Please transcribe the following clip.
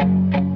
you